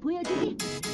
朋友之间。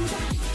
Bye.